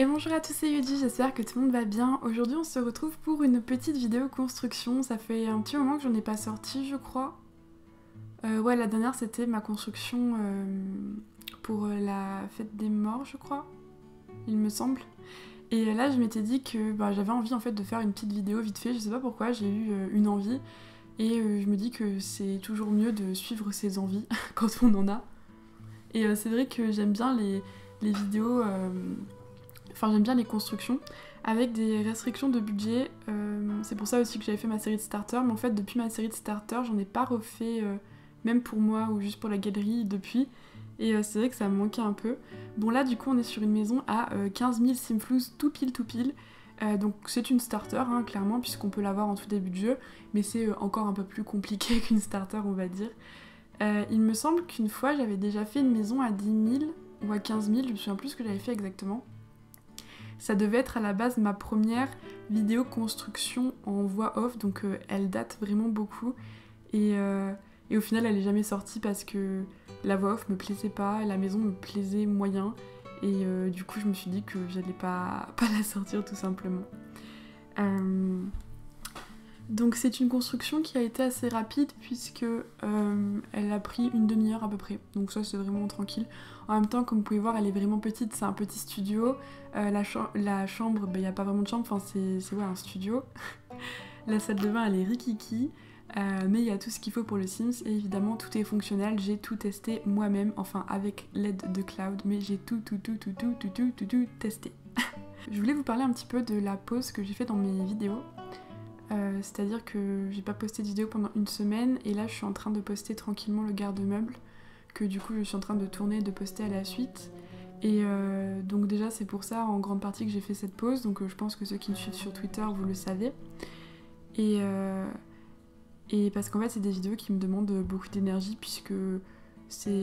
Et bonjour à tous, c'est Yuji, j'espère que tout le monde va bien. Aujourd'hui on se retrouve pour une petite vidéo construction. Ça fait un petit moment que j'en ai pas sorti je crois. Euh, ouais la dernière c'était ma construction euh, pour la fête des morts je crois. Il me semble. Et là je m'étais dit que bah, j'avais envie en fait de faire une petite vidéo vite fait. Je sais pas pourquoi j'ai eu euh, une envie. Et je me dis que c'est toujours mieux de suivre ses envies quand on en a. Et c'est vrai que j'aime bien les vidéos Enfin, j'aime bien les constructions avec des restrictions de budget. Euh, c'est pour ça aussi que j'avais fait ma série de starter. Mais en fait, depuis ma série de starter, j'en ai pas refait, euh, même pour moi ou juste pour la galerie depuis. Et euh, c'est vrai que ça me manquait un peu. Bon, là, du coup, on est sur une maison à 15 000 simflous tout pile, tout pile. donc c'est une starter, hein, clairement, puisqu'on peut l'avoir en tout début de jeu. Mais c'est encore un peu plus compliqué qu'une starter, on va dire. il me semble qu'une fois, j'avais déjà fait une maison à 10 000 ou à 15 000. Je me souviens plus ce que j'avais fait exactement. Ça devait être à la base ma première vidéo construction en voix off, donc euh, elle date vraiment beaucoup. Euh, et, au final, elle est jamais sortie parce que la voix off me plaisait pas, la maison me plaisait moyen. Et euh, du coup, je me suis dit que j'allais pas, pas la sortir tout simplement. Donc c'est une construction qui a été assez rapide puisque euh, elle a pris une demi-heure à peu près. Donc ça c'est vraiment tranquille. En même temps comme vous pouvez voir elle est vraiment petite, c'est un petit studio. Euh, la, chambre, il ben, n'y a pas vraiment de chambre, enfin c'est un studio. la salle de bain elle est rikiki. Euh, mais il y a tout ce qu'il faut pour le Sims et évidemment tout est fonctionnel, j'ai tout testé moi-même, enfin avec l'aide de Cloud, mais j'ai tout tout tout tout tout tout tout tout, tout testé. Je voulais vous parler un petit peu de la pause que j'ai fait dans mes vidéos. Euh, c'est-à-dire que j'ai pas posté de vidéo pendant une semaine et là je suis en train de poster tranquillement le garde-meuble que du coup je suis en train de tourner et de poster à la suite. Et euh, donc déjà c'est pour ça en grande partie que j'ai fait cette pause, donc euh, je pense que ceux qui me suivent sur Twitter vous le savez. Et, et parce qu'en fait c'est des vidéos qui me demandent beaucoup d'énergie puisque c'est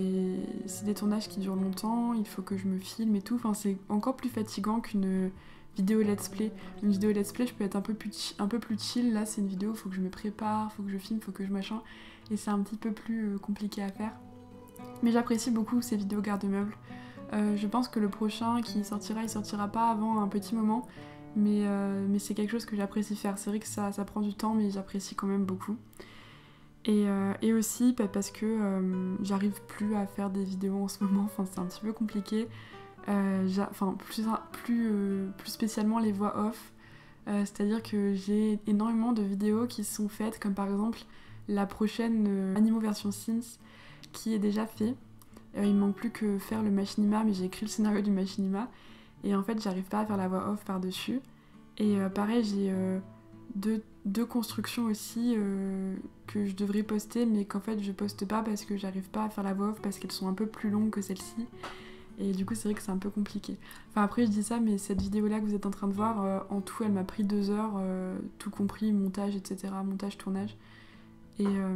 des tournages qui durent longtemps, il faut que je me filme et tout, enfin c'est encore plus fatigant qu'une vidéo let's play. Une vidéo let's play, je peux être un peu plus, un chill. Là, c'est une vidéo, faut que je me prépare, faut que je filme, faut que je machin. Et c'est un petit peu plus euh, compliqué à faire. Mais j'apprécie beaucoup ces vidéos garde-meubles. Euh, je pense que le prochain qui sortira, il sortira pas avant un petit moment. Mais, euh, mais c'est quelque chose que j'apprécie faire. C'est vrai que ça, ça prend du temps, mais j'apprécie quand même beaucoup. Et, et aussi bah, parce que j'arrive plus à faire des vidéos en ce moment. Enfin, c'est un petit peu compliqué. Euh, enfin plus, plus, euh, plus spécialement les voix off. Euh, c'est-à-dire que j'ai énormément de vidéos qui sont faites, comme par exemple la prochaine Animo version Sims qui est déjà fait. il manque plus que faire le machinima, mais j'ai écrit le scénario du machinima. Et en fait, j'arrive pas à faire la voix off par-dessus. Et pareil, j'ai deux, deux, constructions aussi que je devrais poster, mais qu'en fait, je poste pas parce que j'arrive pas à faire la voix off parce qu'elles sont un peu plus longues que celle-ci. Et du coup, c'est vrai que c'est un peu compliqué. Enfin, après, je dis ça, mais cette vidéo-là que vous êtes en train de voir, euh, en tout, elle m'a pris deux heures, euh, tout compris, montage, etc. Montage, tournage. Et. Euh,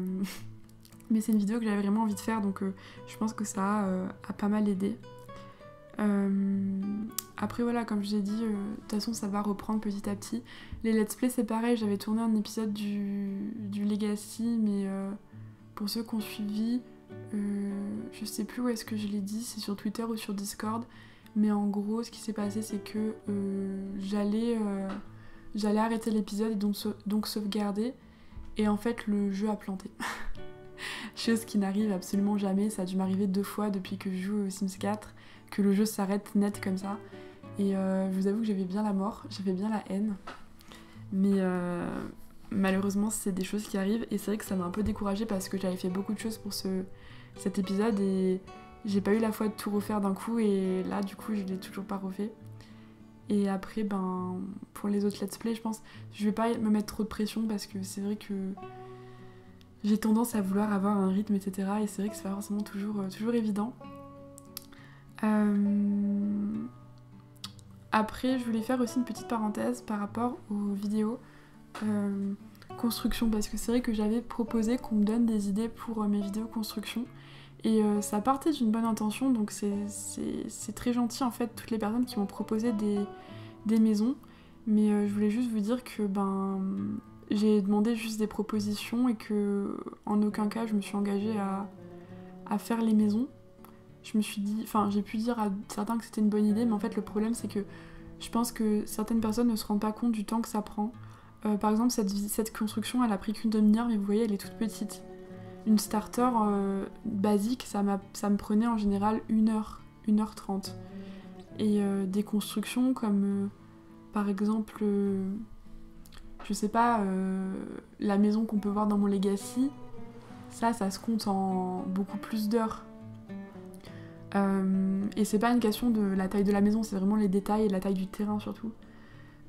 mais c'est une vidéo que j'avais vraiment envie de faire, donc je pense que ça a, pas mal aidé. Après, voilà, comme je l'ai dit, de toute façon, ça va reprendre petit à petit. Les let's play, c'est pareil, j'avais tourné un épisode du, du Legacy, mais pour ceux qui ont suivi, euh, je sais plus où est-ce que je l'ai dit, c'est sur Twitter ou sur Discord. Mais en gros, ce qui s'est passé, c'est que euh, j'allais, euh, j'allais arrêter l'épisode et donc, donc sauvegarder. Et en fait, le jeu a planté. Chose qui n'arrive absolument jamais. Ça a dû m'arriver deux fois depuis que je joue au Sims 4, que le jeu s'arrête net comme ça. Et je vous avoue que j'avais bien la mort, j'avais bien la haine. Mais malheureusement, c'est des choses qui arrivent. Et c'est vrai que ça m'a un peu découragée parce que j'avais fait beaucoup de choses pour ce, cet épisode et j'ai pas eu la foi de tout refaire d'un coup et là du coup je l'ai toujours pas refait. Et après ben pour les autres let's play je pense je vais pas me mettre trop de pression parce que c'est vrai que j'ai tendance à vouloir avoir un rythme etc et c'est vrai que c'est pas forcément toujours, euh, évident. Euh, après je voulais faire aussi une petite parenthèse par rapport aux vidéos. Euh, construction parce que c'est vrai que j'avais proposé qu'on me donne des idées pour mes vidéos construction et euh, ça partait d'une bonne intention, donc c'est très gentil en fait, toutes les personnes qui m'ont proposé des, maisons. Mais euh, je voulais juste vous dire que ben, j'ai demandé juste des propositions et que en aucun cas je me suis engagée à, faire les maisons. Je me suis dit, enfin j'ai pu dire à certains que c'était une bonne idée, mais en fait le problème c'est que je pense que certaines personnes ne se rendent pas compte du temps que ça prend. Euh, par exemple, cette, construction, elle a pris qu'une demi-heure, mais vous voyez, elle est toute petite. Une starter euh, basique, ça, me prenait en général 1 heure, 1 heure 30. Et euh, des constructions comme, par exemple, je sais pas, la maison qu'on peut voir dans mon Legacy, ça, ça se compte en beaucoup plus d'heures. Et c'est pas une question de la taille de la maison, c'est vraiment les détails et la taille du terrain surtout.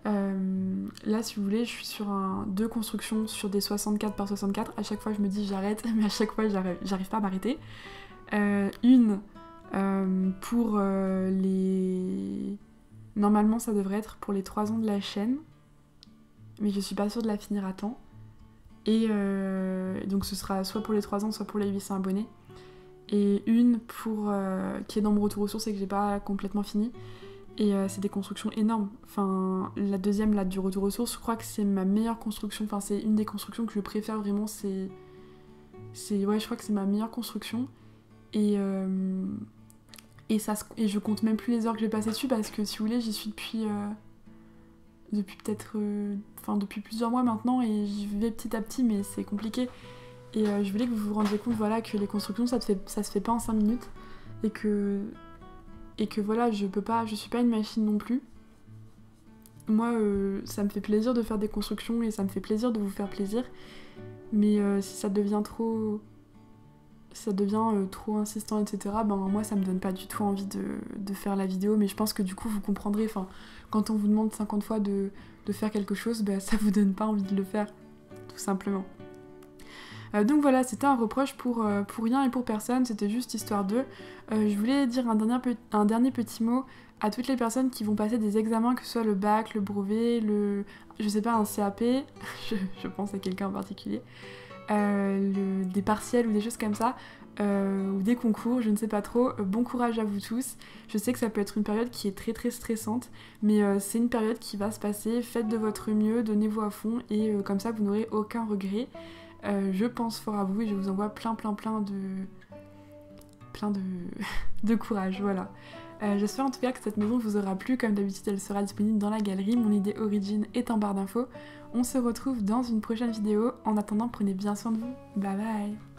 Euh, là, si vous voulez, je suis sur deux constructions sur des 64 par 64. À chaque fois, je me dis j'arrête, mais à chaque fois, j'arrive pas à m'arrêter. Euh, une pour les. Normalement, ça devrait être pour les 3 ans de la chaîne, mais je suis pas sûre de la finir à temps. Et donc, ce sera soit pour les 3 ans, soit pour les 800 abonnés et une pour euh, qui est dans mon retour aux sources et que j'ai pas complètement fini. Et euh, c'est des constructions énormes. Enfin, la deuxième, là, du retour aux sources, je crois que c'est ma meilleure construction. Enfin, c'est une des constructions que je préfère vraiment. C'est. c'est ouais, je crois que c'est ma meilleure construction. Et. Euh, et, ça, et je compte même plus les heures que j'ai passées dessus parce que si vous voulez, j'y suis depuis. depuis peut-être. Enfin, depuis plusieurs mois maintenant et j'y vais petit à petit, mais c'est compliqué. Et euh, je voulais que vous vous rendiez compte voilà, que les constructions, ça, fait, ça se fait pas en 5 minutes. Et que, et que voilà, je peux pas, je suis pas une machine non plus. Moi, euh, ça me fait plaisir de faire des constructions et ça me fait plaisir de vous faire plaisir. Mais euh, si ça devient trop. ça devient trop insistant, etc., ben moi ça me donne pas du tout envie de, faire la vidéo. Mais je pense que du coup vous comprendrez, enfin, quand on vous demande 50 fois de, de faire quelque chose, ben, ça vous donne pas envie de le faire. Tout simplement. Euh, donc voilà, c'était un reproche pour, euh, pour rien et pour personne, c'était juste histoire d'eux. Euh, je voulais dire un dernier, un dernier petit mot à toutes les personnes qui vont passer des examens, que ce soit le bac, le brevet, le. je sais pas, un CAP, je, pense à quelqu'un en particulier, des partiels ou des choses comme ça. ou des concours, je ne sais pas trop. bon courage à vous tous. Je sais que ça peut être une période qui est très très stressante, mais c'est une période qui va se passer. Faites de votre mieux, donnez-vous à fond et comme ça vous n'aurez aucun regret. Euh, je pense fort à vous et je vous envoie plein plein plein de plein de, courage, voilà. Euh, j'espère en tout cas que cette maison vous aura plu, comme d'habitude elle sera disponible dans la galerie, mon idée origine est en barre d'infos. On se retrouve dans une prochaine vidéo, en attendant prenez bien soin de vous, bye bye